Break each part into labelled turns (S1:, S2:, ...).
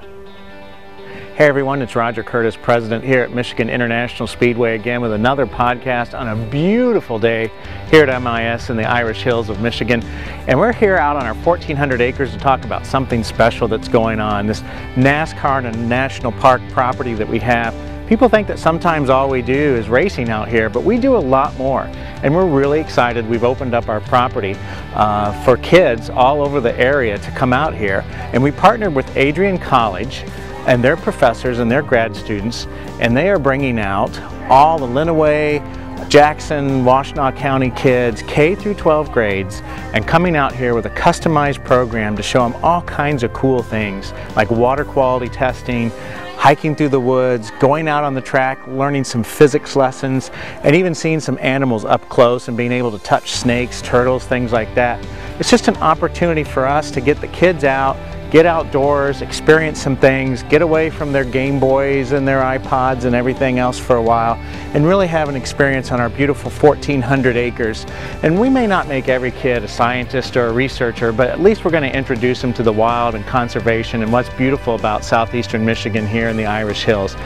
S1: Hey everyone, it's Roger Curtis, President here at Michigan International Speedway again with another podcast on a beautiful day here at MIS in the Irish Hills of Michigan. And we're here out on our 1,400 acres to talk about something special that's going on, this NASCAR and National Park property that we have. People think that sometimes all we do is racing out here, but we do a lot more. And we're really excited. We've opened up our property uh, for kids all over the area to come out here. And we partnered with Adrian College and their professors and their grad students, and they are bringing out all the Lenawee, Jackson, Washtenaw County kids, K through 12 grades, and coming out here with a customized program to show them all kinds of cool things like water quality testing, hiking through the woods, going out on the track, learning some physics lessons, and even seeing some animals up close and being able to touch snakes, turtles, things like that. It's just an opportunity for us to get the kids out, get outdoors, experience some things, get away from their Game Boys and their iPods and everything else for a while, and really have an experience on our beautiful 1,400 acres. And we may not make every kid a scientist or a researcher, but at least we're going to introduce them to the wild and conservation and what's beautiful about southeastern Michigan here in the Irish Hills.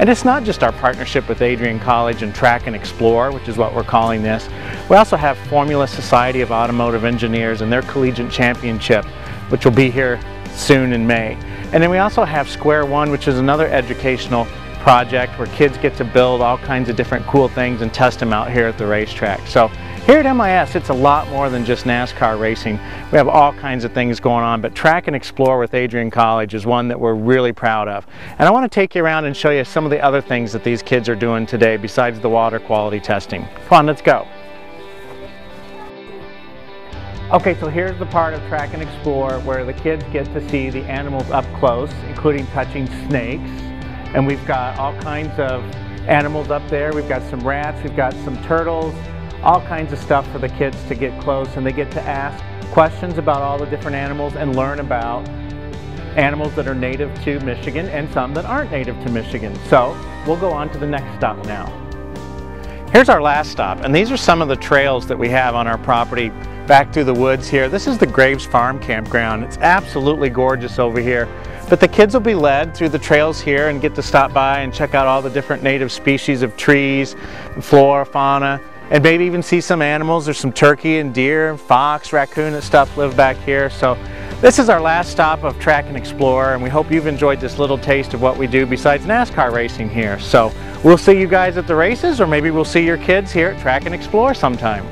S1: And it's not just our partnership with Adrian College and Track and Explore, which is what we're calling this. We also have Formula Society of Automotive Engineers and their Collegiate Championship, which will be here soon in May. And then we also have Square One, which is another educational project where kids get to build all kinds of different cool things and test them out here at the racetrack. So here at MIS, it's a lot more than just NASCAR racing. We have all kinds of things going on, but Track and Explore with Adrian College is one that we're really proud of. And I want to take you around and show you some of the other things that these kids are doing today besides the water quality testing. Come on, let's go. Okay, so here's the part of Track and Explore where the kids get to see the animals up close, including touching snakes. And we've got all kinds of animals up there. We've got some rats, we've got some turtles, all kinds of stuff for the kids to get close and they get to ask questions about all the different animals and learn about animals that are native to Michigan and some that aren't native to Michigan. So we'll go on to the next stop now. Here's our last stop and these are some of the trails that we have on our property back through the woods here. This is the Graves Farm Campground. It's absolutely gorgeous over here. But the kids will be led through the trails here and get to stop by and check out all the different native species of trees, flora, fauna, and maybe even see some animals. There's some turkey and deer and fox, raccoon and stuff live back here. So this is our last stop of Track and Explore and we hope you've enjoyed this little taste of what we do besides NASCAR racing here. So we'll see you guys at the races or maybe we'll see your kids here at Track and Explore sometime.